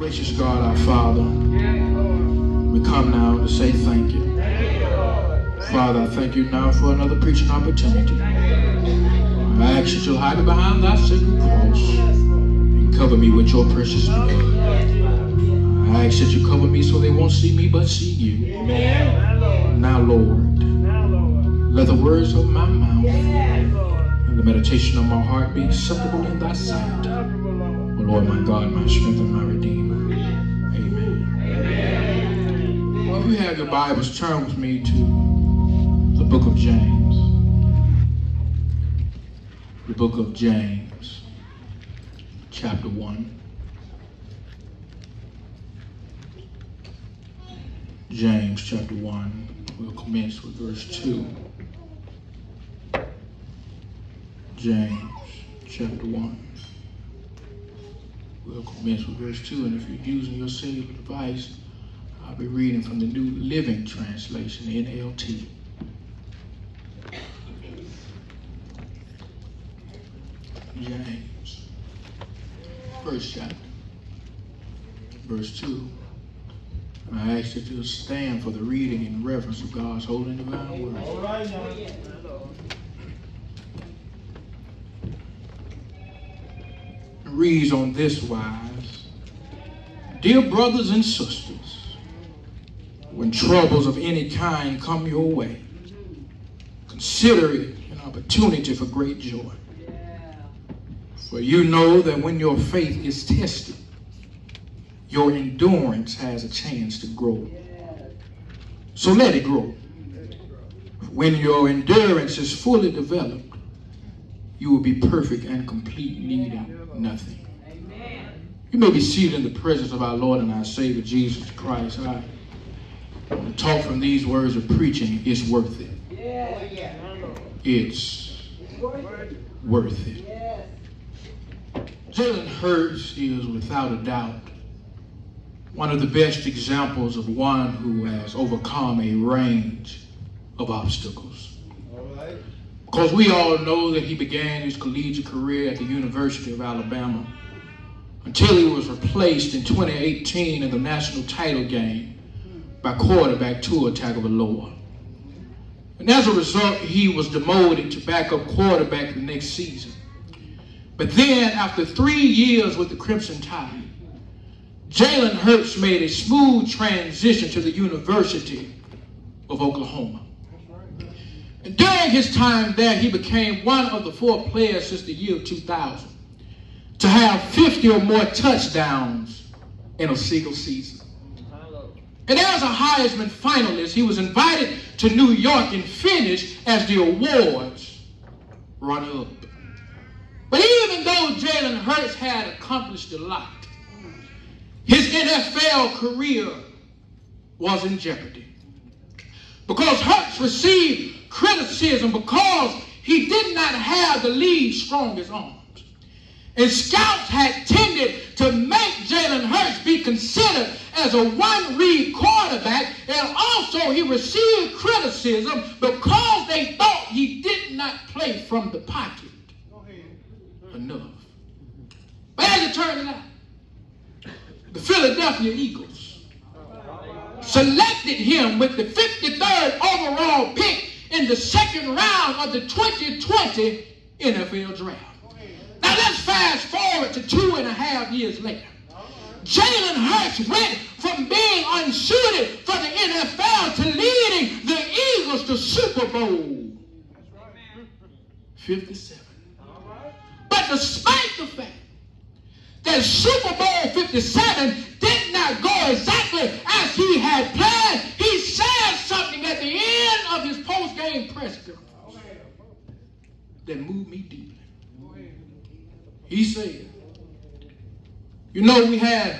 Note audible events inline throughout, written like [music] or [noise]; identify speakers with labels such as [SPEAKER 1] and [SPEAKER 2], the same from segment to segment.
[SPEAKER 1] Gracious God, our Father, we come now to say thank you. Father, I thank you now for another preaching opportunity. I ask that you'll hide me behind thy sacred cross and cover me with your precious blood. I ask that you cover me so they won't see me but see you. Now, Lord, let the words of my mouth and the meditation of my heart be acceptable in thy sight. O Lord, my God, my strength and my redeemer. You have your Bibles, turn with me to the book of James. The book of James, chapter 1. James chapter 1. We'll commence with verse 2. James chapter 1. We'll commence with verse 2. And if you're using your cellular device, be reading from the New Living Translation, NLT. James, first chapter, verse 2. I ask you'll stand for the reading and reverence of God's holy and divine word. All right now. Reads on this wise Dear brothers and sisters, troubles of any kind come your way, consider it an opportunity for great joy. For you know that when your faith is tested, your endurance has a chance to grow. So let it grow. When your endurance is fully developed, you will be perfect and complete, needing nothing. You may be seated in the presence of our Lord and our Savior Jesus Christ. I talk from these words of preaching. It's worth it. It's worth it. Jalen Hurts is without a doubt one of the best examples of one who has overcome a range of obstacles. Because we all know that he began his collegiate career at the University of Alabama until he was replaced in 2018 in the national title game by quarterback Tua Tagovailoa. And as a result, he was demoted to backup quarterback the next season. But then, after three years with the Crimson Tide, Jalen Hurts made a smooth transition to the University of Oklahoma. And during his time there, he became one of the four players since the year 2000 to have 50 or more touchdowns in a single season. And as a Heisman finalist, he was invited to New York and finished as the awards runner-up. But even though Jalen Hurts had accomplished a lot, his NFL career was in jeopardy. Because Hurts received criticism because he did not have the league's strongest arms. And scouts had tended to make Jalen Hurts be considered as a one-read quarterback, and also he received criticism because they thought he did not play from the pocket enough. But as it turned out, the Philadelphia Eagles selected him with the 53rd overall pick in the second round of the 2020 NFL Draft. Fast forward to two and a half years later. Jalen Hurts went from being unsuited for the NFL to leading the Eagles to Super Bowl 57. But despite the fact that Super Bowl 57 did not go exactly as he had planned, he said something at the end of his post-game press conference that moved me deeply. He said, you know, we had a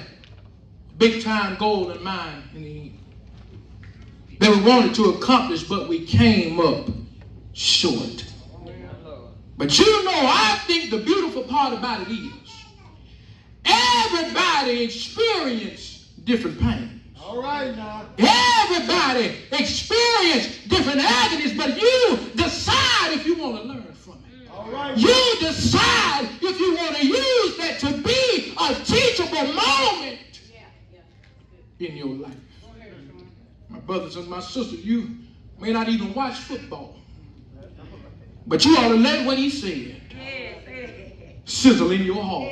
[SPEAKER 1] big time goal in mind in the end that we wanted to accomplish, but we came up short. But you know, I think the beautiful part about it is Everybody experience different pains.
[SPEAKER 2] All right now.
[SPEAKER 1] Everybody experience different agonies, but you decide if you want to learn You decide if you want to use that to be a teachable moment in your life. My brothers and my sisters, you may not even watch football, but you ought to let what he said sizzle in your heart.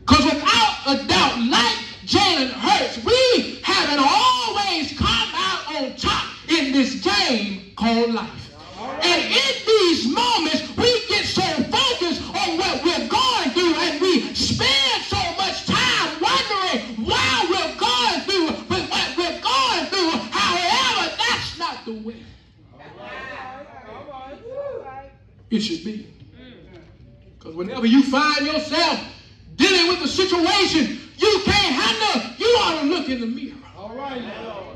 [SPEAKER 1] Because without a doubt, like Jalen Hurts, we haven't always come out on top in this game called life. And in these moments, it should be. Because whenever you find yourself dealing with a situation you can't handle, you ought to look in the mirror.
[SPEAKER 2] All right.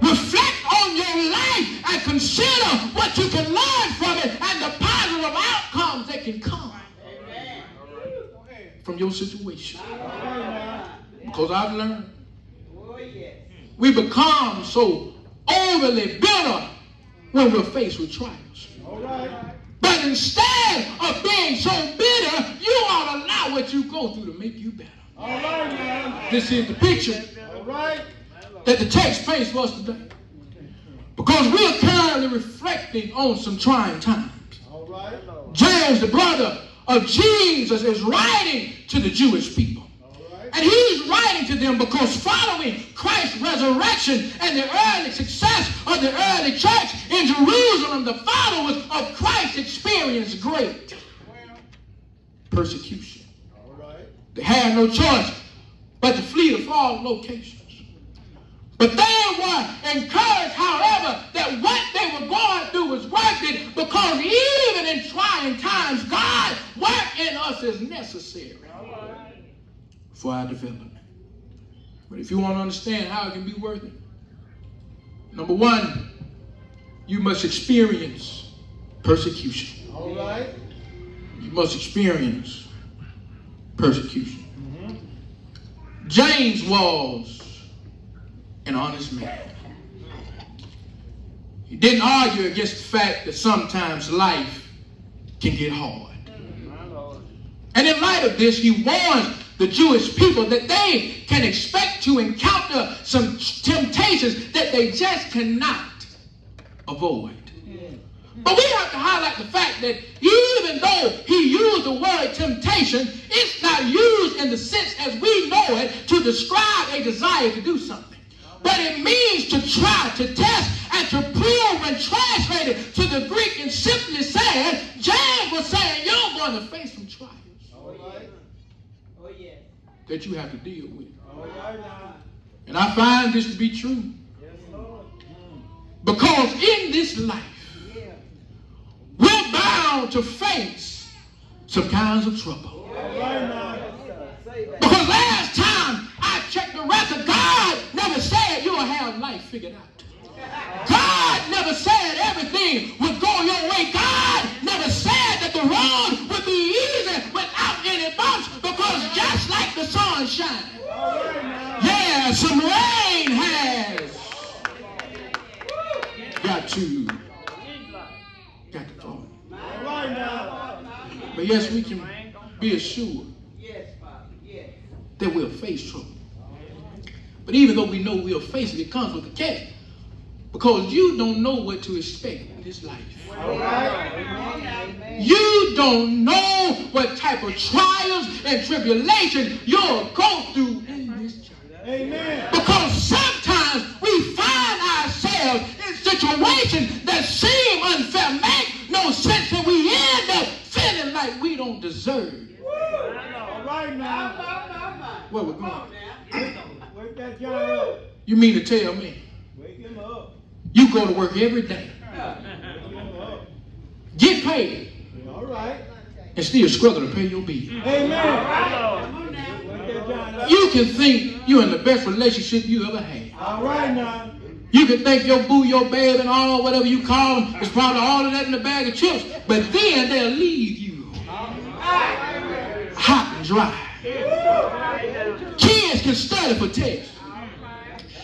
[SPEAKER 1] Reflect on your life and consider what you can learn from it and the positive outcomes that can come from your situation. Because I've learned oh, we become so overly bitter when we're faced with trials.
[SPEAKER 2] All right.
[SPEAKER 1] But instead of being so bitter, you ought to allow what you go through to make you better.
[SPEAKER 2] All right, man.
[SPEAKER 1] This is the picture
[SPEAKER 2] All right.
[SPEAKER 1] that the text for us today. Because we're currently reflecting on some trying times.
[SPEAKER 2] All right.
[SPEAKER 1] James, the brother of Jesus, is writing to the Jewish people. And he's writing to them because following Christ's resurrection and the early success of the early church in Jerusalem, the followers of Christ experienced great persecution. They had no choice but to flee to foreign locations. But they were encouraged, however, that what they were going through was worth it because even in trying times, God work in us is necessary for our development. But if you want to understand how it can be worth it, number one, you must experience persecution.
[SPEAKER 2] All right.
[SPEAKER 1] You must experience persecution. Mm-hmm. James was an honest man. He didn't argue against the fact that sometimes life can get hard. Mm-hmm. And in light of this, he warns the Jewish people that they can expect to encounter some temptations that they just cannot avoid. But we have to highlight the fact that even though he used the word temptation, it's not used in the sense as we know it to describe a desire to do something. But it means to try, to test, and to prove when translated to the Greek and simply said, James was saying you're going to face some trials. That you have to deal with. And I find this to be true. Because in this life, we're bound to face some kinds of trouble. Because last time I checked the record, God never said you'll have life figured out. God never said everything would go your way. God never said that the road would be easy without any bumps because just like the sun shining,
[SPEAKER 2] All right now.
[SPEAKER 1] yeah, some rain has got to got to fall. But yes, we can be assured
[SPEAKER 3] Yes, Father. Yes.
[SPEAKER 1] that we'll face trouble. But even though we know we'll face it, it comes with a catch. Because you don't know what to expect in this life. You don't know what type of trials and tribulation you'll go through in this journey.
[SPEAKER 2] Amen.
[SPEAKER 1] Because sometimes we find ourselves in situations that seem unfair, make no sense, and we end up feeling like we don't deserve
[SPEAKER 2] All right now.
[SPEAKER 1] where we're going.
[SPEAKER 2] Wake that giant up.
[SPEAKER 1] You mean to tell me
[SPEAKER 2] Wake him up.
[SPEAKER 1] you go to work every day, [laughs]
[SPEAKER 2] Wake
[SPEAKER 1] get paid,
[SPEAKER 2] All right.
[SPEAKER 1] And still struggle to pay your bill?
[SPEAKER 2] Amen.
[SPEAKER 3] Come on now.
[SPEAKER 2] Wake that giant up.
[SPEAKER 1] You can think you're in the best relationship you ever had.
[SPEAKER 2] All right now.
[SPEAKER 1] You can think your boo, your babe, and all whatever you call them is probably all of that in a bag of chips, but then they'll leave you hot and dry. Kids can study for tests.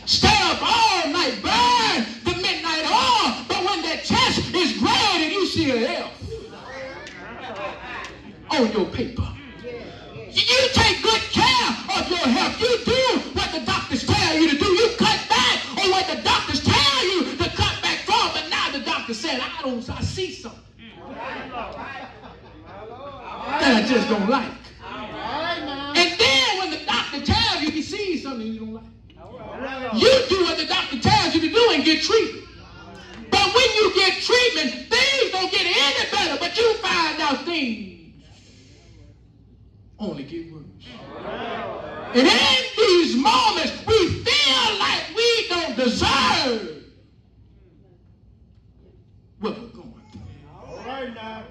[SPEAKER 1] Stay up all night, burn the midnight oil, but when that test is graded, you see an F on your paper. You take good care of your health. You do what the doctors tell you to do. You cut back on what the doctors tell you to cut back from. But now the doctor said, I don't I see something. That I just don't like. And then when the doctor tells you he sees something you don't like. You do what the doctor tells you to do and get treated. But when you get treatment, things don't get any better, but you find out things only get worse. And in these moments, we feel like we don't deserve what we're going through.
[SPEAKER 2] All right now.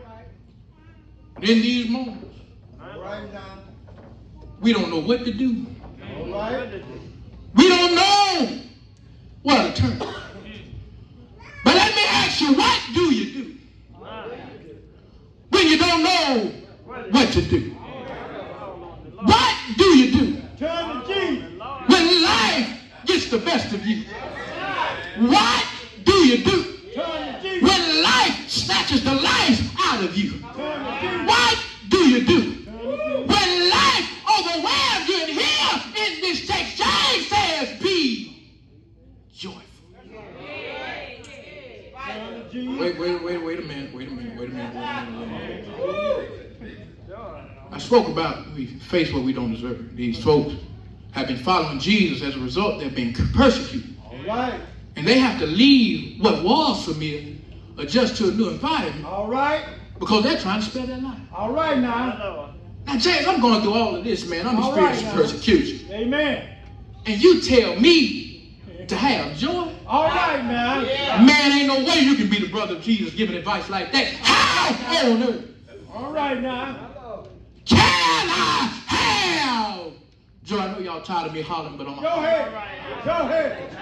[SPEAKER 1] And in these moments,
[SPEAKER 2] All right now.
[SPEAKER 1] we don't know what to do.
[SPEAKER 2] All right.
[SPEAKER 1] We don't know where to turn. But let me ask you, what do you do when you don't know what to do? What do you do
[SPEAKER 2] Turn to Jesus.
[SPEAKER 1] when the best of you? What do you do when life snatches the life out of you? What do you do when life overwhelms you? And here in this text, James says, be joyful. Wait, wait, wait, wait a minute, wait a minute, wait a minute, wait a minute. Wait a minute. I spoke about we face what we don't deserve. These folks have been following Jesus. As a result, they've been persecuted.
[SPEAKER 2] All right.
[SPEAKER 1] And they have to leave what was familiar, adjust to a new environment,
[SPEAKER 2] All right.
[SPEAKER 1] because they're trying to spare their life.
[SPEAKER 2] All right now.
[SPEAKER 1] Now, James, I'm going through all of this, man. I'm experiencing
[SPEAKER 2] now.
[SPEAKER 1] persecution.
[SPEAKER 2] Amen.
[SPEAKER 1] And you tell me to have joy?
[SPEAKER 2] All right now.
[SPEAKER 1] Man, ain't no way you can be the brother of Jesus giving advice like that. How on earth
[SPEAKER 2] All right now.
[SPEAKER 1] can I have joy? I know y'all tired of me hollering, but I'm
[SPEAKER 2] Go ahead. Go ahead.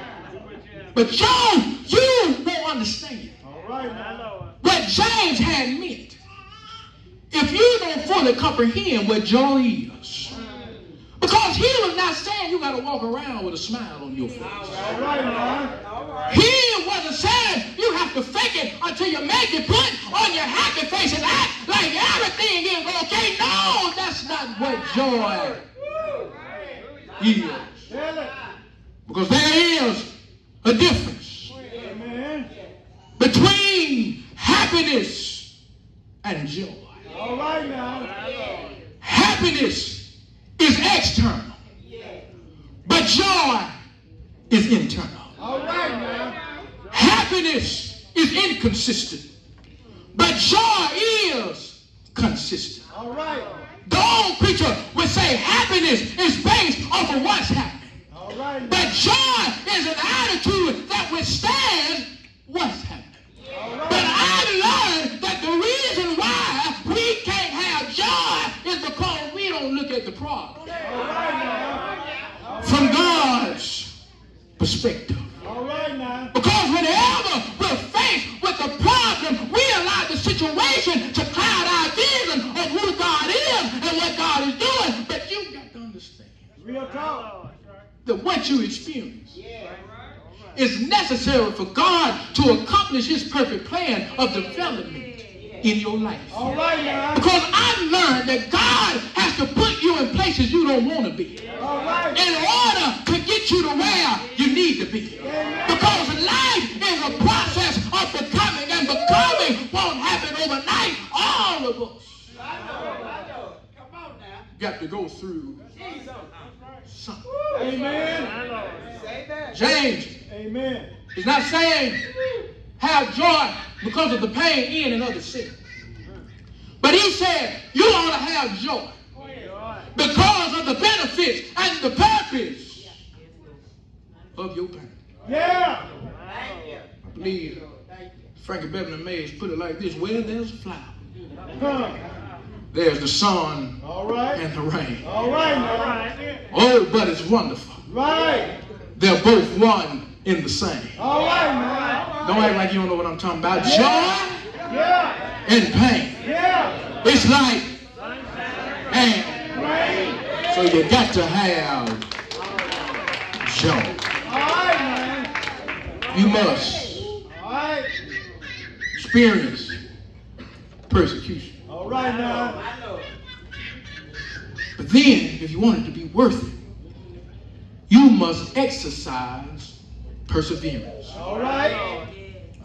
[SPEAKER 1] But Joe, you won't understand
[SPEAKER 2] All right now.
[SPEAKER 1] what James had meant if you don't fully comprehend what joy is. Because he was not saying you got to walk around with a smile on your face.
[SPEAKER 2] All right now.
[SPEAKER 1] He wasn't saying you have to fake it until you make it put on your happy face and act like everything is okay. No, that's not what joy
[SPEAKER 2] it.
[SPEAKER 1] Because there is a difference between happiness and joy.
[SPEAKER 2] All right now.
[SPEAKER 1] Happiness is external, but joy is internal.
[SPEAKER 2] All right now.
[SPEAKER 1] Happiness is inconsistent, but joy is consistent.
[SPEAKER 2] All right.
[SPEAKER 1] The old preacher would say happiness is based off of what's happening,
[SPEAKER 2] right
[SPEAKER 1] but joy is an attitude that withstands what's happening.
[SPEAKER 2] All
[SPEAKER 1] But. I've learned that the reason why we can't have joy is because we don't look at the problem
[SPEAKER 2] right
[SPEAKER 1] from God's perspective.
[SPEAKER 2] All right now.
[SPEAKER 1] Because whenever we're faced with a problem, we allow the situation to That what you experience is necessary for God to accomplish his perfect plan of development in your life.
[SPEAKER 2] All right now.
[SPEAKER 1] Because I've learned that God has to put you in places you don't want to be
[SPEAKER 2] right.
[SPEAKER 1] in order to get you to where you need to be. Because life is a process of becoming, and becoming won't happen overnight. All of us
[SPEAKER 3] I know, I know. Come on now.
[SPEAKER 1] got to go through
[SPEAKER 3] Jesus.
[SPEAKER 2] Amen.
[SPEAKER 1] James
[SPEAKER 2] Amen.
[SPEAKER 1] is not saying have joy because of the pain in and the sin. But he said you ought to have joy because of the benefits and the purpose of your pain.
[SPEAKER 2] Yeah.
[SPEAKER 3] Thank you.
[SPEAKER 1] I believe Frankie Beverly Maze put it like this where there's a flower,
[SPEAKER 2] Huh.
[SPEAKER 1] There's the sun
[SPEAKER 2] All right.
[SPEAKER 1] and the rain.
[SPEAKER 2] All right now.
[SPEAKER 1] Oh, but it's wonderful.
[SPEAKER 2] Right.
[SPEAKER 1] They're both one in the same.
[SPEAKER 2] All right now.
[SPEAKER 1] Don't act like you don't know what I'm talking about. Joy
[SPEAKER 2] Yeah.
[SPEAKER 1] and pain.
[SPEAKER 2] Yeah.
[SPEAKER 1] It's like, and
[SPEAKER 2] Right.
[SPEAKER 1] so you got to have joy.
[SPEAKER 2] All right now.
[SPEAKER 1] You must
[SPEAKER 2] All right.
[SPEAKER 1] experience persecution.
[SPEAKER 2] All right now.
[SPEAKER 3] I know.
[SPEAKER 1] But then, if you want it to be worth it, you must exercise perseverance.
[SPEAKER 2] All right.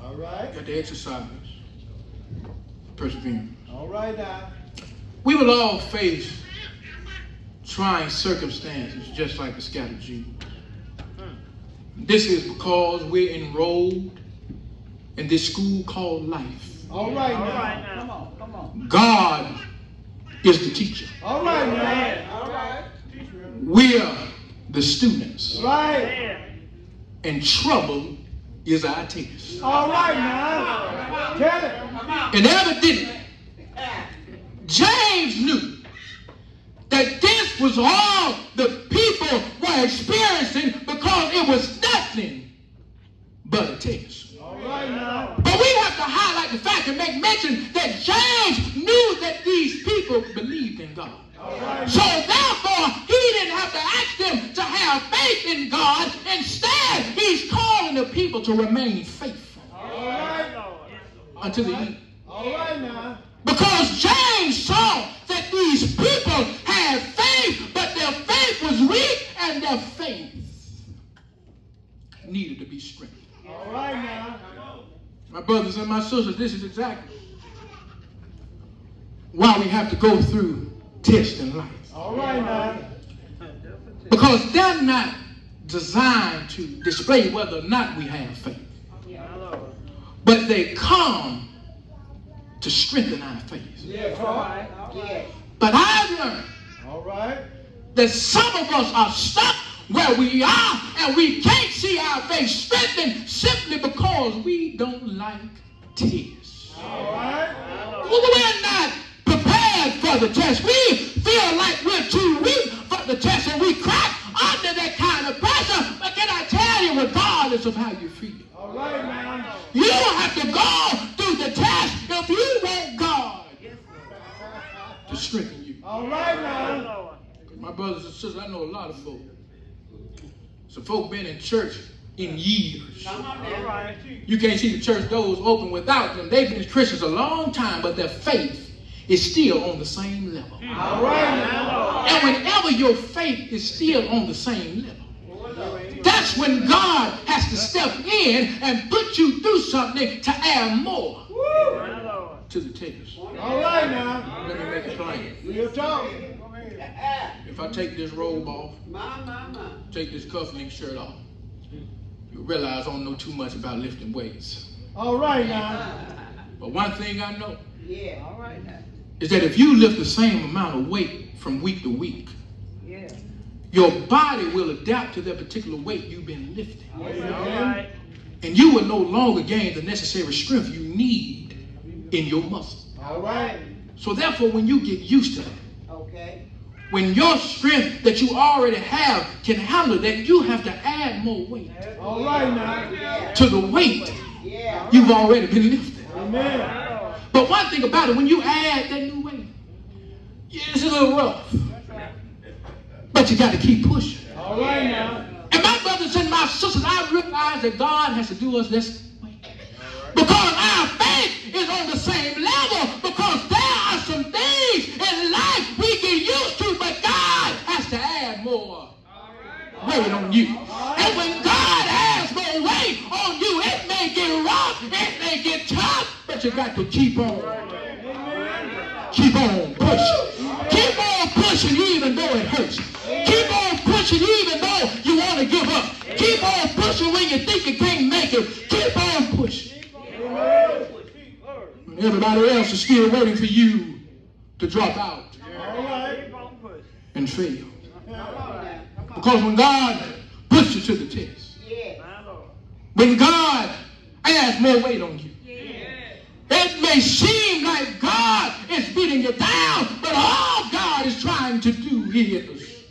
[SPEAKER 2] All right.
[SPEAKER 1] You got to exercise perseverance.
[SPEAKER 2] All right now.
[SPEAKER 1] We will all face trying circumstances just like the scattered Jews. Hmm. This is because we're enrolled in this school called life.
[SPEAKER 2] All right
[SPEAKER 4] All
[SPEAKER 2] now.
[SPEAKER 4] right now.
[SPEAKER 2] Come on, come on.
[SPEAKER 1] God is the teacher.
[SPEAKER 2] All right man.
[SPEAKER 3] All right.
[SPEAKER 1] We're the students.
[SPEAKER 2] Right.
[SPEAKER 1] And trouble is our test.
[SPEAKER 2] All right man. Tell it.
[SPEAKER 1] And evidently, James knew that this was all the people were experiencing because it was nothing but a test. But we have to highlight the fact and make mention that James knew that these people believed in God. So therefore, he didn't have to ask them to have faith in God. Instead, he's calling the people to remain faithful until the end. My brothers and my sisters, this is exactly why we have to go through tests in life.
[SPEAKER 2] All right now.
[SPEAKER 1] Because they're not designed to display whether or not we have faith, but they come to strengthen our faith.
[SPEAKER 2] Yeah, all right.
[SPEAKER 3] Yes.
[SPEAKER 1] But I've learned
[SPEAKER 2] All right.
[SPEAKER 1] that some of us are stuck where we are and we can't see our faith strengthened simply because we don't like tears.
[SPEAKER 2] All right.
[SPEAKER 1] We're not prepared for the test. We feel like we're too weak for the test and we crack under that kind of pressure. But can I tell you, regardless of how you feel,
[SPEAKER 2] All right now.
[SPEAKER 1] you don't have to go through the test if you want God to strengthen you.
[SPEAKER 2] All right now.
[SPEAKER 1] My brothers and sisters, I know a lot of folk. Some folk been in church in years.
[SPEAKER 3] Come on now.
[SPEAKER 1] You can't see the church doors open without them. They've been Christians a long time, but their faith is still on the same level.
[SPEAKER 2] All right.
[SPEAKER 1] And whenever your faith is still on the same level, that's when God has to step in and put you through something to add more to the test.
[SPEAKER 2] All right now.
[SPEAKER 1] Let me make it plain.
[SPEAKER 2] Real talk.
[SPEAKER 1] If I take this robe off,
[SPEAKER 3] My, my, my.
[SPEAKER 1] take this cufflink shirt off, you realize I don't know too much about lifting weights.
[SPEAKER 2] All right now.
[SPEAKER 1] But one thing I know
[SPEAKER 3] Yeah. All right now.
[SPEAKER 1] is that if you lift the same amount of weight from week to week,
[SPEAKER 3] Yeah.
[SPEAKER 1] your body will adapt to that particular weight you've been lifting.
[SPEAKER 2] Amen.
[SPEAKER 1] And you will no longer gain the necessary strength you need in your muscle.
[SPEAKER 2] All right.
[SPEAKER 1] So therefore, when you get used to that,
[SPEAKER 3] Okay.
[SPEAKER 1] When your strength that you already have can handle that, you have to add more weight
[SPEAKER 2] All right now.
[SPEAKER 1] To the weight you've already been lifting.
[SPEAKER 2] Amen.
[SPEAKER 1] But one thing about it, when you add that new weight, it's a little rough. But you got to keep pushing.
[SPEAKER 2] All right now.
[SPEAKER 1] And my brothers and my sisters, I realize that God has to do us this way. Because our faith is on the same level. On you. And when God has more weight on you, it may get rough, it may get tough, but you got to keep on. Keep on pushing. Keep on pushing even though it hurts. Keep on pushing even though you want to give up. Keep on pushing when you think you can't make it. Keep on pushing. Everybody else is still waiting for you to drop out and fail. Because when God puts you to the test,
[SPEAKER 3] Yeah.
[SPEAKER 1] when God adds more weight on you, it may seem like God is beating you down, but all God is trying to do is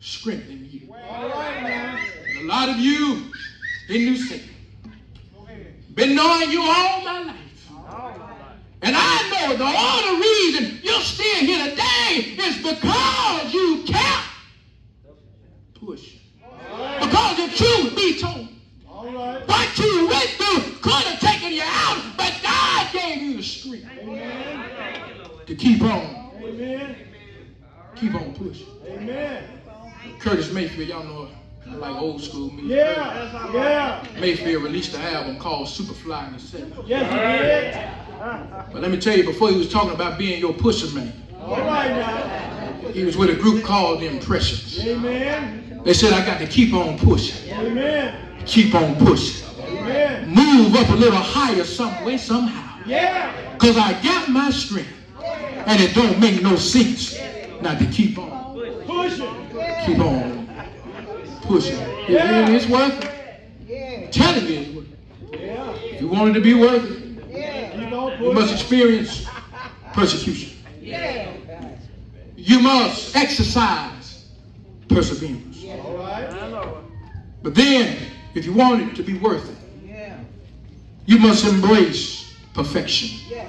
[SPEAKER 1] strengthen you.
[SPEAKER 2] Right
[SPEAKER 1] a lot of you in New City been knowing you all my life. And I know the only reason you're still here today is because you kept pushing. Because the truth be told,
[SPEAKER 2] All right.
[SPEAKER 1] what you went through could have taken you out, but God gave you the strength to keep on,
[SPEAKER 2] Amen.
[SPEAKER 1] keep on pushing.
[SPEAKER 2] Amen.
[SPEAKER 1] Curtis Mayfield, y'all know I like old school music.
[SPEAKER 2] Yeah. Yeah.
[SPEAKER 1] Mayfield released an album called Superfly in the 70s.
[SPEAKER 2] Yes, he did.
[SPEAKER 1] But let me tell you, before he was talking about being your pusher man,
[SPEAKER 2] All right now.
[SPEAKER 1] he was with a group called the Impressions.
[SPEAKER 2] Amen.
[SPEAKER 1] They said, I got to keep on pushing,
[SPEAKER 2] Amen.
[SPEAKER 1] keep on pushing,
[SPEAKER 2] Amen.
[SPEAKER 1] move up a little higher some way, somehow.
[SPEAKER 2] Yeah.
[SPEAKER 1] Because I got my strength. And it don't make no sense not to keep on,
[SPEAKER 2] Pushing.
[SPEAKER 1] keep on pushing. It, it- it's worth it.
[SPEAKER 3] Yeah,
[SPEAKER 1] Telling you it's worth it.
[SPEAKER 2] Yeah.
[SPEAKER 1] If you want it to be worth it,
[SPEAKER 3] yeah,
[SPEAKER 2] You
[SPEAKER 1] must experience persecution.
[SPEAKER 3] yeah.
[SPEAKER 1] You must exercise perseverance. But then, if you want it to be worth it,
[SPEAKER 3] Yeah,
[SPEAKER 1] you must embrace perfection.
[SPEAKER 3] yeah.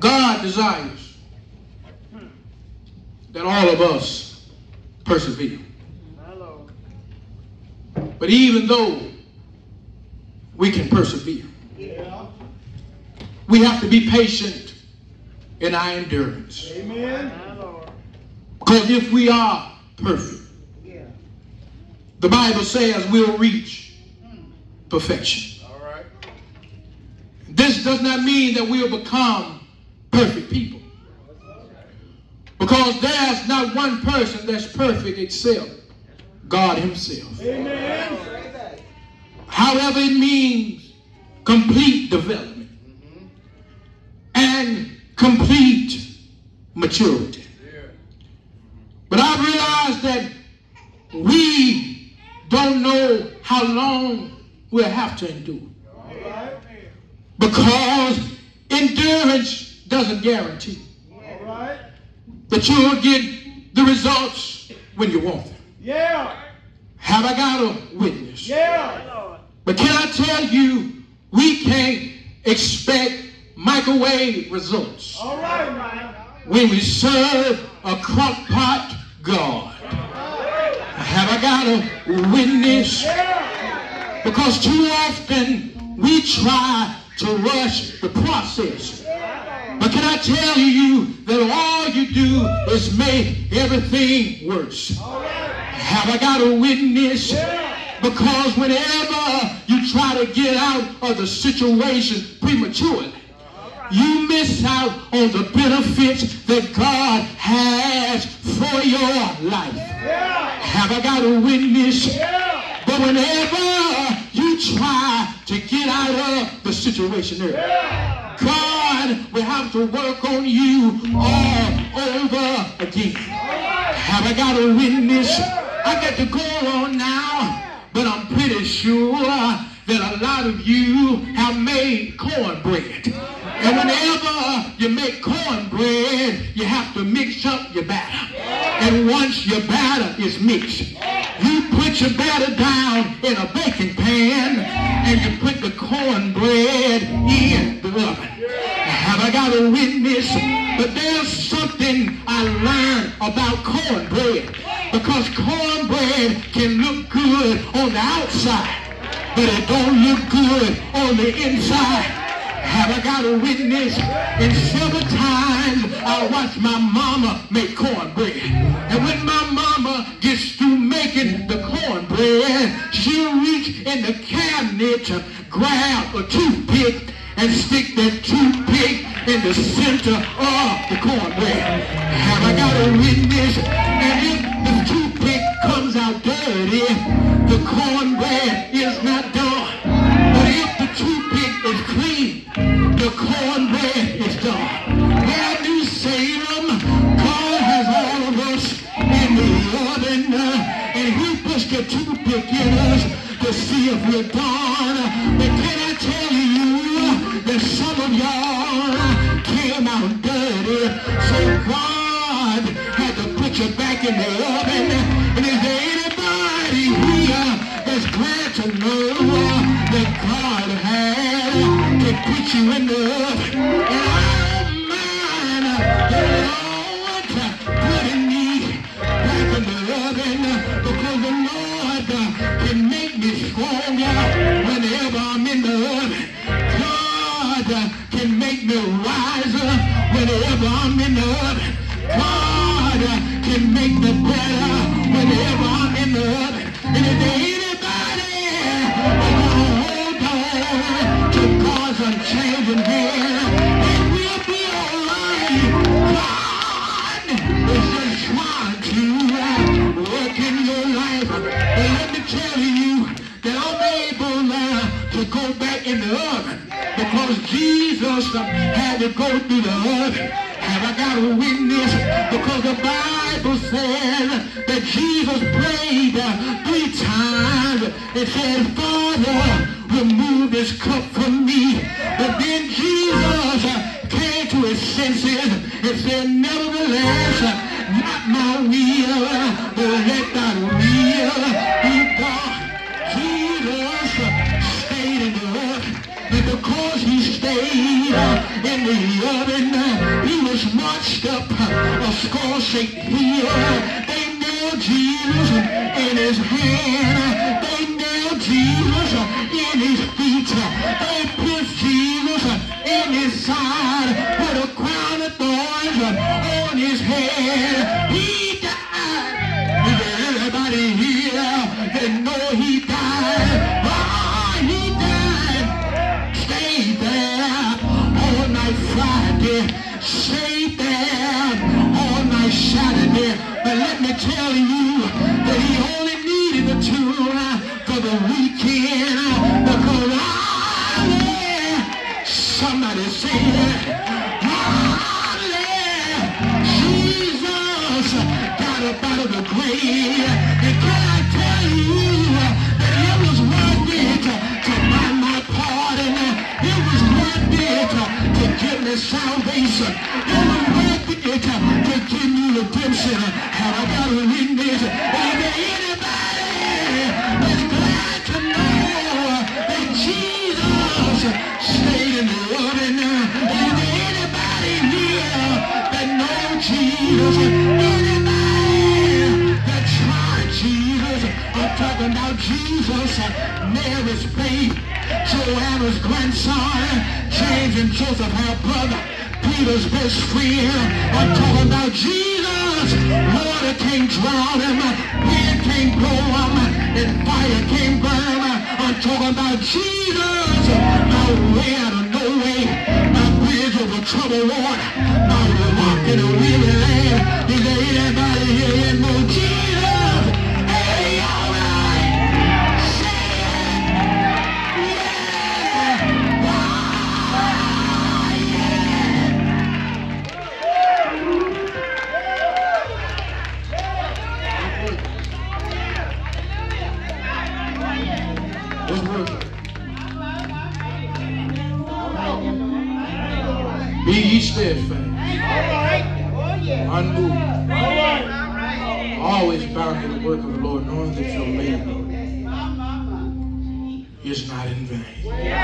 [SPEAKER 1] God desires that all of us persevere. But even though we can persevere,
[SPEAKER 2] Yeah.
[SPEAKER 1] we have to be patient in our endurance.
[SPEAKER 2] Amen.
[SPEAKER 1] Because if we are perfect. The Bible says we'll reach perfection.
[SPEAKER 2] All right.
[SPEAKER 1] This does not mean that we'll become perfect people. Because there's not one person that's perfect except God Himself.
[SPEAKER 2] Amen.
[SPEAKER 1] However, it means complete development and complete maturity. But I realize that we don't know how long we'll have to endure. Because endurance doesn't guarantee that you'll get the results when you want them.
[SPEAKER 2] Yeah.
[SPEAKER 1] Have I got a witness?
[SPEAKER 2] Yeah.
[SPEAKER 1] But can I tell you, we can't expect microwave results
[SPEAKER 2] All right
[SPEAKER 1] when we serve a crock pot God. Have I got a witness? Because too often we try to rush the process. But can I tell you that all you do is make everything worse? Have I got a witness? Because whenever you try to get out of the situation prematurely, you miss out on the benefits that God has for your life.
[SPEAKER 2] Yeah.
[SPEAKER 1] Have I got a witness?
[SPEAKER 2] Yeah.
[SPEAKER 1] But whenever you try to get out of the situation there,
[SPEAKER 2] Yeah.
[SPEAKER 1] God will have to work on you all over again. Have I got a witness? I got to go on now, but I'm pretty sure that a lot of you have made cornbread. And whenever you make cornbread, you have to mix up your batter. And once your batter is mixed, you put your batter down in a baking pan and you put the cornbread in the oven. Have I got a witness? But there's something I learned about cornbread. Because cornbread can look good on the outside, but it don't look good on the inside. Have I got a witness? And several times I watch my mama make cornbread. And when my mama gets through making the cornbread, she'll reach in the cabinet to grab a toothpick and stick that toothpick in the center of the cornbread. Have I got a witness? And if the toothpick comes out dirty, the cornbread if we're had to go through the earth. Have I got a witness? Because the Bible says that Jesus prayed three times and said, Father, remove this cup from me. But then Jesus came to his senses and said, nevertheless, not my will, but let was marched up a skull-shaped hill. They nailed Jesus in his hand. They nailed Jesus in his feet. Somebody say. Jesus out of the grave. And can I tell you that it was worth it to buy my pardon? It was worth it to me salvation. It was worth it to give me redemption. Have I got a witness? There Jesus? Anybody Jesus? I'm talking about Jesus, Mary's babe, Joanna's grandson, James and Joseph, her brother, Peter's best friend. I'm talking about Jesus. Water can't drown him, wind can't blow him, and fire can't burn him. I'm talking about Jesus. My way out of no way, over troubled water, my rock in a weary land. Is there anybody here know your